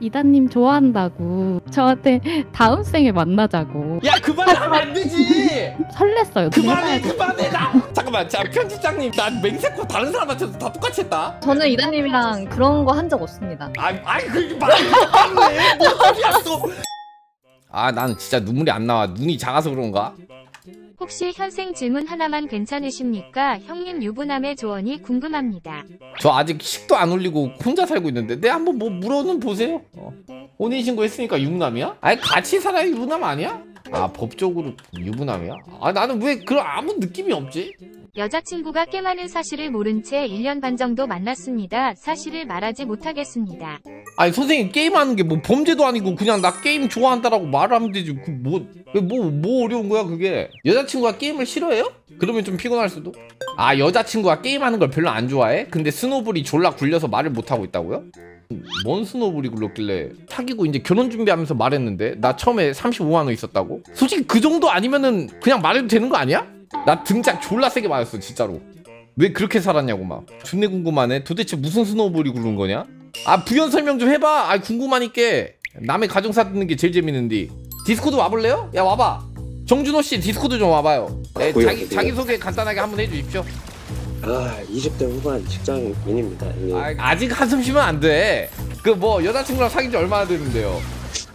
이다님 좋아한다고 저한테 다음 생에 만나자고 야 그만하면 안 되지. 설렜어요. 그만해 그만해 나. 잠깐만 자 편집장님 난 맹세코 다른 사람한테도 다 똑같이 했다. 저는 이다님이랑 그런 거 한 적 없습니다. 아이 아이 그 말이 똑같네. 뭔 소리야 또. 아 나는 진짜 눈물이 안 나와. 눈이 작아서 그런가? 혹시 현생 질문 하나만 괜찮으십니까? 형님 유부남의 조언이 궁금합니다. 저 아직 식도 안 올리고 혼자 살고 있는데 내 한번 뭐 물어는 보세요. 어. 혼인 신고 했으니까 유부남이야? 아니 같이 살아야 유부남 아니야? 아 법적으로 유부남이야? 아 나는 왜 그런 아무 느낌이 없지? 여자친구가 게임하는 사실을 모른 채 1년 반 정도 만났습니다. 사실을 말하지 못하겠습니다. 아니 선생님 게임하는 게 뭐 범죄도 아니고 그냥 나 게임 좋아한다라고 말을 하면 되지 그뭐뭐 뭐 어려운 거야 그게 여자친구가 게임을 싫어해요? 그러면 좀 피곤할 수도 아 여자친구가 게임하는 걸 별로 안 좋아해? 근데 snowball이 졸라 굴려서 말을 못하고 있다고요? 뭔 snowball이 굴렀길래 사귀고 이제 결혼 준비하면서 말했는데 나 처음에 35만원 있었다고? 솔직히 그 정도 아니면은 그냥 말해도 되는 거 아니야? 나 등짝 졸라 세게 맞았어 진짜로 왜 그렇게 살았냐고 막 존내 궁금하네 도대체 무슨 snowball이 굴른 거냐? 아 부연 설명 좀 해봐 아 궁금하니까 남의 가정사 듣는 게 제일 재밌는데 디스코드 와볼래요? 야 와봐 정준호씨 디스코드 좀 와봐요 네, 뭐요, 자기? 자기소개 간단하게 한번 해주십시오 아, 20대 후반 직장인입니다. 예. 아, 아직 한숨 쉬면 안돼 그 뭐 여자친구랑 사귄 지 얼마나 됐는데요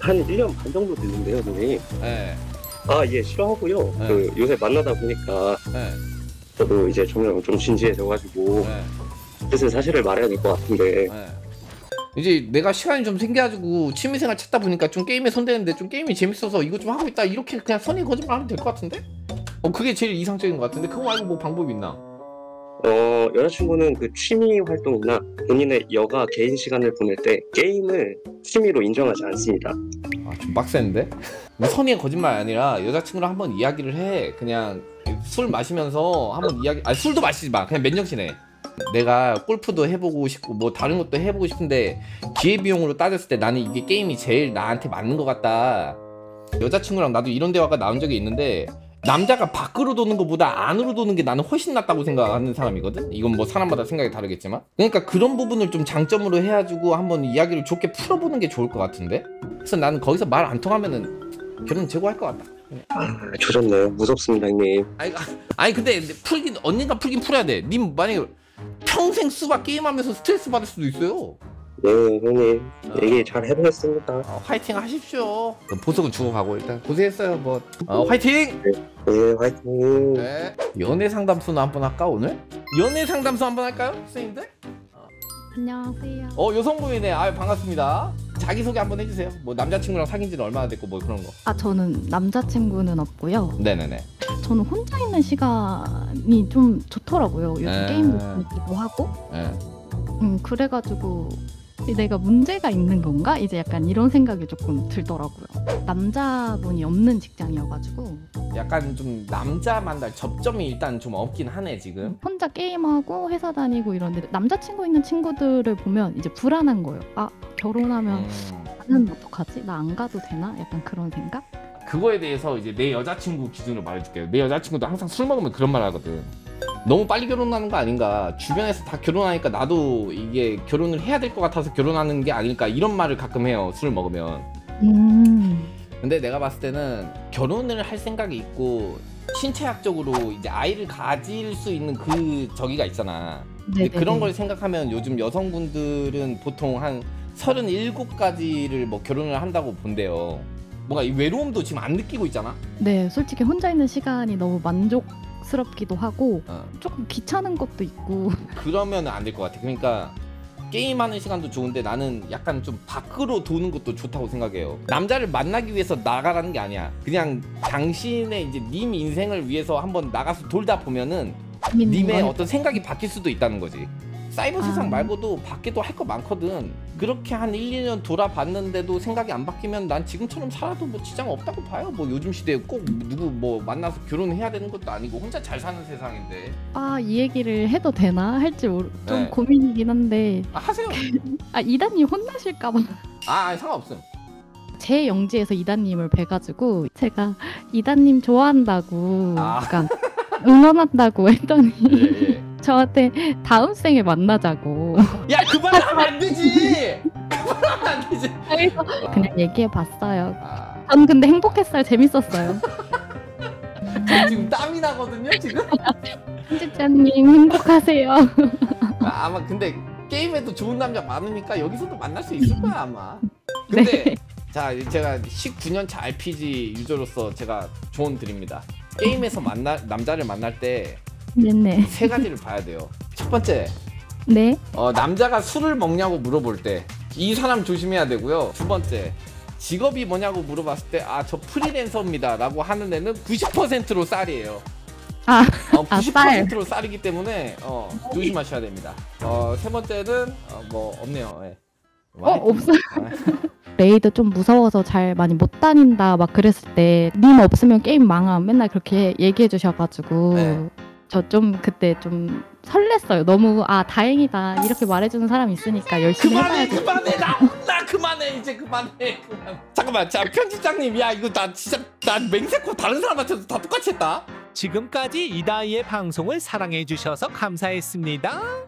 한 1년 반 정도 됐는데요, 선생님. 예, 아, 예, 싫어하고요. 네. 그 요새 만나다 보니까 예, 저도 이제 점점 좀 진지해져가지고 예, 슬슬 사실을 말해야 될 것 같은데 예. 이제 내가 시간이 좀 생겨가지고 취미생활 찾다 보니까 좀 게임에 손대는데 좀 게임이 재밌어서 이거 좀 하고 있다 이렇게 그냥 선의 거짓말 하면 될 것 같은데? 어 그게 제일 이상적인 것 같은데 그거 말고 뭐 방법이 있나? 어, 여자친구는 그 취미 활동이나 본인의 여가 개인 시간을 보낼 때 게임을 취미로 인정하지 않습니다. 아 좀 빡센데? 뭐 선의의 거짓말 아니라 여자친구랑 한번 이야기를 해. 그냥 술 마시면서 한번 이야기 아 술도 마시지 마. 그냥 맨정신해. 내가 골프도 해보고 싶고 뭐 다른 것도 해보고 싶은데 기회비용으로 따졌을 때 나는 이게 게임이 제일 나한테 맞는 것 같다. 여자친구랑 나도 이런 대화가 나온 적이 있는데 남자가 밖으로 도는 것보다 안으로 도는 게 나는 훨씬 낫다고 생각하는 사람이거든? 이건 뭐 사람마다 생각이 다르겠지만. 그러니까 그런 부분을 좀 장점으로 해가지고 한번 이야기를 좋게 풀어보는 게 좋을 것 같은데? 그래서 나는 거기서 말 안 통하면은 결혼 제고할 것 같다 아, 조졌네요. 무섭습니다, 형님. 아니, 아, 아니 근데 풀긴 언젠가 풀긴 풀어야 돼. 님 만약에 평생 수박 게임하면서 스트레스 받을 수도 있어요. 네, 형님. 얘기 잘 해보겠습니다. 어, 화이팅 하십시오. 보석은 죽어가고 일단 고생했어요. 뭐 어, 화이팅. 네, 화이팅. 네. 연애 상담소는 한번 할까 오늘? 연애 상담소 한번 할까요, 선생님들? 안녕하세요. 어 여성분이네. 아유 반갑습니다. 자기 소개 한번 해주세요. 뭐 남자친구랑 사귄 지는 얼마나 됐고 뭐 그런 거. 아 저는 남자친구는 없고요. 네네네. 저는 혼자 있는 시간이 좀 좋더라고요. 요즘 에. 게임도 재밌기도 하고. 네. 음 그래가지고 내가 문제가 있는 건가? 이제 약간 이런 생각이 조금 들더라고요. 남자분이 없는 직장이어가지고 약간 좀 남자 만 날 접점이 일단 좀 없긴 하네 지금. 혼자 게임하고 회사 다니고 이런데 남자친구 있는 친구들을 보면 이제 불안한 거예요. 아 결혼하면 음. 나는 어떡하지? 나 안 가도 되나? 약간 그런 생각? 그거에 대해서 이제 내 여자친구 기준으로 말해줄게요. 내 여자친구도 항상 술 먹으면 그런 말 하거든. 너무 빨리 결혼하는 거 아닌가? 주변에서 다 결혼하니까 나도 이게 결혼을 해야 될 것 같아서 결혼하는 게 아닐까? 이런 말을 가끔 해요. 술 먹으면. 음. 근데 내가 봤을 때는 결혼을 할 생각이 있고 신체학적으로 이제 아이를 가질 수 있는 그 저기가 있잖아. 근데 네네네. 그런 걸 생각하면 요즘 여성분들은 보통 한 37가지를 뭐 결혼을 한다고 본대요. 뭔가 이 외로움도 지금 안 느끼고 있잖아. 네, 솔직히 혼자 있는 시간이 너무 만족 스럽기도 하고 어. 조금 귀찮은 것도 있고 그러면 안 될 것 같아. 그러니까 게임하는 시간도 좋은데 나는 약간 좀 밖으로 도는 것도 좋다고 생각해요. 남자를 만나기 위해서 나가라는 게 아니야. 그냥 당신의 이제 님 인생을 위해서 한번 나가서 돌다 보면은 님의 거. 어떤 생각이 바뀔 수도 있다는 거지. 사이버 아. 세상 말고도 밖에도 할 거 많거든. 그렇게 한 1, 2년 돌아봤는데도 생각이 안 바뀌면 난 지금처럼 살아도 뭐 지장 없다고 봐요. 뭐 요즘 시대에 꼭 누구 뭐 만나서 결혼해야 되는 것도 아니고 혼자 잘 사는 세상인데. 아, 이 얘기를 해도 되나 할지 모르... 좀 네. 고민이긴 한데 아, 하세요. 아, 이단님 혼나실까 봐. 아, 아니, 상관없음. 제 영지에서 이단님을 뵈가지고 제가 이단님 좋아한다고 아. 약간 응원한다고 했더니 예, 예. 저한테 다음 생에 만나자고 야 그만하면 안 되지. 이제 그냥 얘기해 봤어요. 아, 전 근데 행복했어요. 재밌었어요. 저 지금 땀이 나거든요 지금. 편집자님 행복하세요. 아, 아마 근데 게임에도 좋은 남자 많으니까 여기서도 만날 수 있을 거야 아마. 근데 네. 자 제가 19년차 RPG 유저로서 제가 조언 드립니다. 게임에서 만날 남자를 만날 때 세 네네. 가지를 봐야 돼요. 첫 번째 네. 어, 남자가 술을 먹냐고 물어볼 때 이 사람 조심해야 되고요. 두 번째 직업이 뭐냐고 물어봤을 때 아 저 프리랜서입니다라고 하는 애는 90%로 쌀이에요. 아, 어, 아, 쌀. 90%로 쌀이기 때문에 어, 조심하셔야 됩니다. 어, 세 번째는 어, 뭐 없네요. 예. 어 없어요. raid 좀 무서워서 잘 많이 못 다닌다 막 그랬을 때 님 없으면 게임 망함 맨날 그렇게 얘기해 주셔가지고 네. 저 좀 그때 좀 설렜어요. 너무 아 다행이다 이렇게 말해주는 사람 이 있으니까 열심히 그만해 해봐야지. 그만해 나, 나 그만해 이제 그만해 그만. 잠깐만 자 편집장님 야 이거 나 진짜 나 맹세코 다른 사람한테도 다 똑같이 했다. 지금까지 이다희의 방송을 사랑해 주셔서 감사했습니다.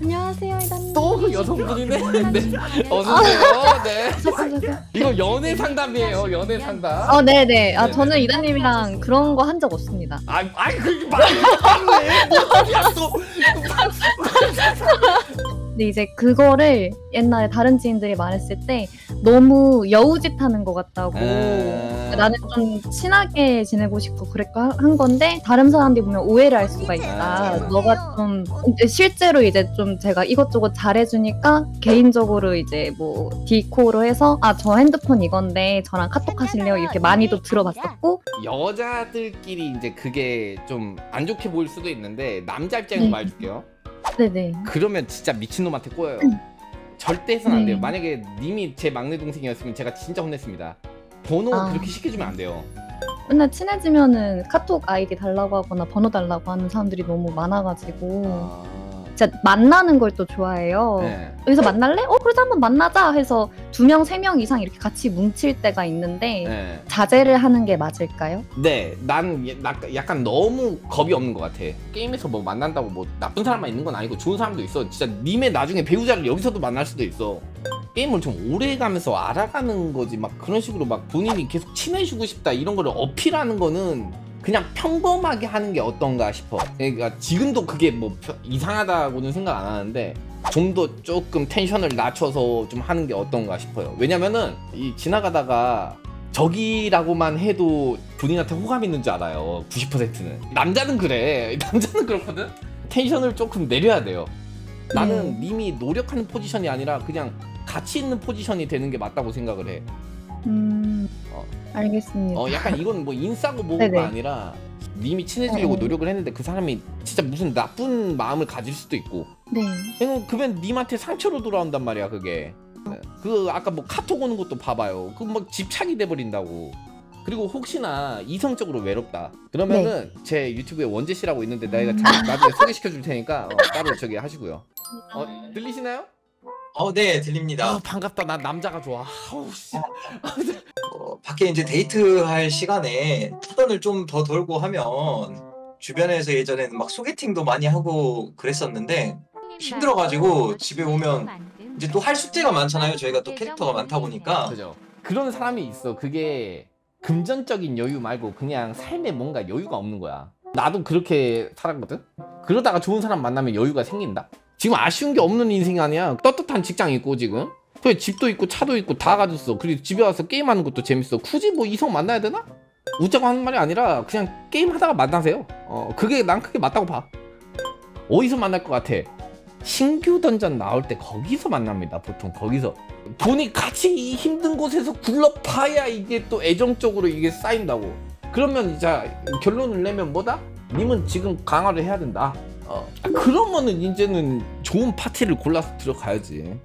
안녕하세요, 이다님. 또 여성분이네. 네. 어서오세요. 네. 잠깐만요. 이거 연애 상담이에요. 연애 상담. 어, 네네. 아, 네네. 저는 이다님이랑 그런 거 한 적 없습니다. 아, 아이 그게 말이 또. 근데 이제 그거를 옛날에 다른 지인들이 말했을 때 너무 여우짓하는 것 같다고. 아. 나는 좀 친하게 지내고 싶고 그랬고 하- 한 건데 다른 사람들이 보면 오해를 할 수가 있다. 아. 너가 좀 실제로 이제 좀 제가 이것저것 잘해주니까 개인적으로 이제 뭐 디코로 해서 아 저 핸드폰 이건데 저랑 카톡 하실래요? 이렇게 많이도 들어봤었고 여자들끼리 이제 그게 좀 안 좋게 보일 수도 있는데 남자 입장에서 네. 말해줄게요. 네네. 그러면 진짜 미친놈한테 꼬여요. 절대 해서는 안 네. 돼요. 만약에 님이 제 막내 동생이었으면 제가 진짜 혼냈습니다. 번호 아. 그렇게 시켜주면 안 돼요. 맨날 친해지면은 카톡 아이디 달라고 하거나 번호 달라고 하는 사람들이 너무 많아가지고 아... 진짜 만나는 걸 또 좋아해요. 네. 여기서 만날래? 어 그래서 한번 만나자 해서 두 명 세 명 이상 이렇게 같이 뭉칠 때가 있는데 네. 자제를 하는 게 맞을까요? 네, 난 예- 나- 약간 너무 겁이 없는 것 같아. 게임에서 뭐 만난다고 뭐 나쁜 사람만 있는 건 아니고 좋은 사람도 있어. 진짜 님의 나중에 배우자를 여기서도 만날 수도 있어. 게임을 좀 오래 가면서 알아가는 거지. 막 그런 식으로 막 본인이 계속 친해지고 싶다 이런 거를 어필하는 거는 그냥 평범하게 하는 게 어떤가 싶어. 그러니까 지금도 그게 뭐 펴- 이상하다고는 생각 안 하는데 좀 더 조금 텐션을 낮춰서 좀 하는 게 어떤가 싶어요. 왜냐면은 이 지나가다가 적이라고만 해도 본인한테 호감 있는 줄 알아요. 90%는. 남자는 그래. 남자는 그렇거든. 텐션을 조금 내려야 돼요. 나는 님이 노력하는 포지션이 아니라 그냥 가치 있는 포지션이 되는 게 맞다고 생각을 해. 음 어. 알겠습니다. 어, 약간 이건 뭐 인싸고 뭐가 네네. 아니라 님이 친해지려고 네. 노력을 했는데 그 사람이 진짜 무슨 나쁜 마음을 가질 수도 있고 네. 그냥 그러면 님한테 상처로 돌아온단 말이야 그게 그 아까 뭐 카톡 오는 것도 봐봐요 그 막 집착이 돼버린다고 그리고 혹시나 이성적으로 외롭다 그러면은 제 유튜브에 원재 씨라고 있는데 내가 음. 자- 나중에 소개시켜 줄 테니까 어, 따로 저기 하시고요 어 들리시나요? 어, 네, 들립니다. 아 반갑다. 난 남자가 좋아. 아우 씨. 어, 밖에 이제 데이트할 시간에 수단을 좀 더 돌고 하면 주변에서 예전에는 막 소개팅도 많이 하고 그랬었는데 힘들어가지고 집에 오면 이제 또 할 숙제가 많잖아요. 저희가 또 캐릭터가 많다 보니까. 그죠. 그런 사람이 있어. 그게 금전적인 여유 말고 그냥 삶에 뭔가 여유가 없는 거야. 나도 그렇게 살았거든? 그러다가 좋은 사람 만나면 여유가 생긴다 지금 아쉬운 게 없는 인생이 아니야. 떳떳한 직장 있고 지금. 그래 집도 있고 차도 있고 다 가졌어. 그리고 집에 와서 게임하는 것도 재밌어. 굳이 뭐 이성 만나야 되나? 웃자고 하는 말이 아니라 그냥 게임하다가 만나세요. 어 그게 난 그게 맞다고 봐. 어디서 만날 것 같아? 신규 던전 나올 때 거기서 만납니다 보통. 거기서. 돈이 같이 힘든 곳에서 굴러파야 이게 또 애정적으로 이게 쌓인다고. 그러면 이제 결론을 내면 뭐다? 님은 지금 강화를 해야 된다 어. 아, 그러면은 이제는 좋은 파티를 골라서 들어가야지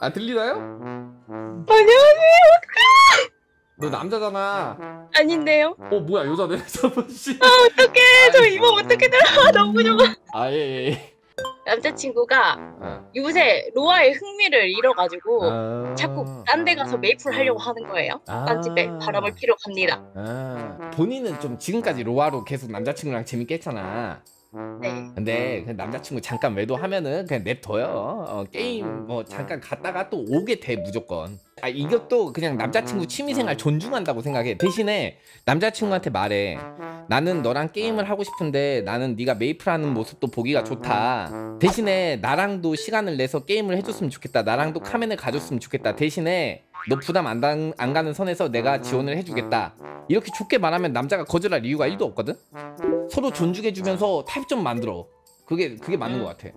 아 들리나요? 안녕하세요. 너 남자잖아 아닌데요? 어 뭐야 여자네 저번 씨 어떡해. 저. 이거 어떻게 들어? 너무 좋아. 아 예 예 예. 남자친구가 어. 요새 로아의 흥미를 잃어가지고 아. 자꾸 딴 데 가서 메이플 하려고 하는 거예요. 딴 집에 바람을 피러 갑니다. 아, 본인은 좀 지금까지 로아로 계속 남자친구랑 재밌게 했잖아. 네. 근데 그 남자친구 잠깐 외도하면은 그냥 냅둬요. 어, 게임 뭐 잠깐 갔다가 또 오게 돼 무조건. 아 이것도 그냥 남자친구 취미생활 존중한다고 생각해. 대신에 남자친구한테 말해. 나는 너랑 게임을 하고 싶은데 나는 네가 메이플하는 모습도 보기가 좋다. 대신에 나랑도 시간을 내서 게임을 해줬으면 좋겠다. 나랑도 카멘을 가졌으면 좋겠다. 대신에 너 부담 안, 당- 안 가는 선에서 내가 지원을 해주겠다. 이렇게 좋게 말하면 남자가 거절할 이유가 1도 없거든. 서로 존중해주면서 타입 좀 만들어. 그게 그게 맞는 것 같아.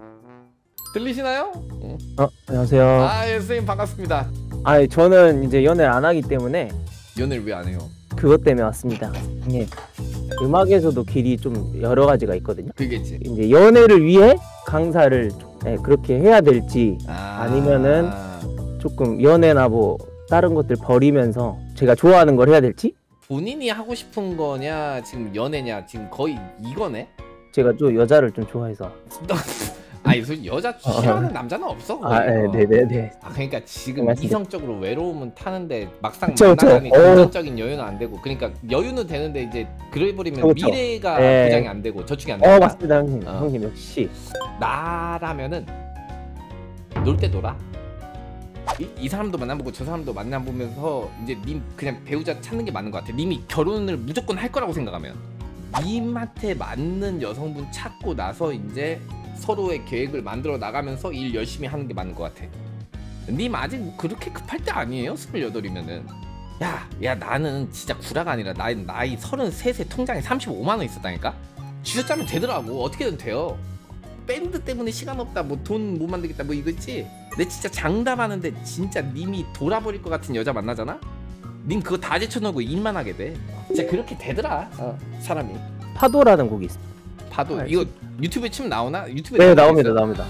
들리시나요? 응. 어, 안녕하세요. 아, 예, 선생님 반갑습니다. 아, 저는 이제 연애를 안 하기 때문에 연애를 왜 안 해요? 그것 때문에 왔습니다. 예. 음악에서도 길이 좀 여러 가지가 있거든요. 그겠지. 이제 연애를 위해 강사를 예, 그렇게 해야 될지 아, 아니면은 조금 연애나 뭐 다른 것들 버리면서 제가 좋아하는 걸 해야 될지 본인이 하고 싶은 거냐 지금 연애냐 지금 거의 이거네. 제가 좀 여자를 좀 좋아해서 아니 그 여자 싫어하는 남자는 없어. 아, 예, 어. 네네네. 아 그러니까 지금 맞습니다. 이성적으로 외로움은 타는데 막상 그쵸, 그쵸. 만나자니 어. 금전적인 여유는 안 되고 그러니까 여유는 되는데 이제 그래 버리면 그쵸. 미래가 예. 보장이 안 되고 저축이 안 되고. 어 맞습니다 형님. 어. 형님 역시 나라면은 놀 때 놀아. 이, 이 사람도 만나보고 저 사람도 만나보면서 이제 님 그냥 배우자 찾는 게 맞는 것 같아. 님이 결혼을 무조건 할 거라고 생각하면 님한테 맞는 여성분 찾고 나서 이제 서로의 계획을 만들어 나가면서 일 열심히 하는 게 맞는 것 같아. 님 아직 그렇게 급할 때 아니에요? 28이면은. 야, 야 나는 진짜 구라가 아니라 나이 나이 33세 통장에 35만 원 있었다니까. 쥐어짜면 되더라고. 어떻게든 돼요. 밴드 때문에 시간 없다 뭐 돈못 만들겠다 뭐 이거지 내 진짜 장담하는데 진짜 님이 돌아버릴 것 같은 여자 만나잖아 님 그거 다 제쳐놓고 일만 하게 돼 진짜 그렇게 되더라 어, 사람이 파도라는 곡이 있습니다. 봐도 아, 이거 유튜브에 치면 나오나? 유튜브에 네 나오나 나옵니다 있어요? 나옵니다.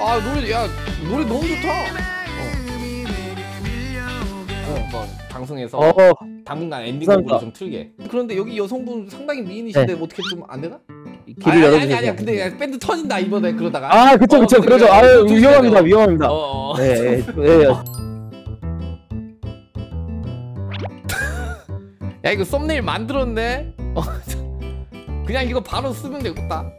아 노래 야 노래 너무 좋다 어. 어, 뭐 방송에서 어 당분간 엔딩곡으로. 좀 틀게 그런데 여기 여성분 상당히 미인이신데 어떻게 좀 안 되나? 길을 아니, 아니, 열어주세요. 아니, 아니 근데 야, 밴드 터진다 이번에 그러다가 아 그쵸 어, 그쵸 근데 그러죠. 그래, 아유 위험합니다 돼요. 위험합니다. 어, 어. 예, 예, 예. 야 이거 썸네일 만들었네. 어, 그냥 이거 바로 쓰면 되겠다.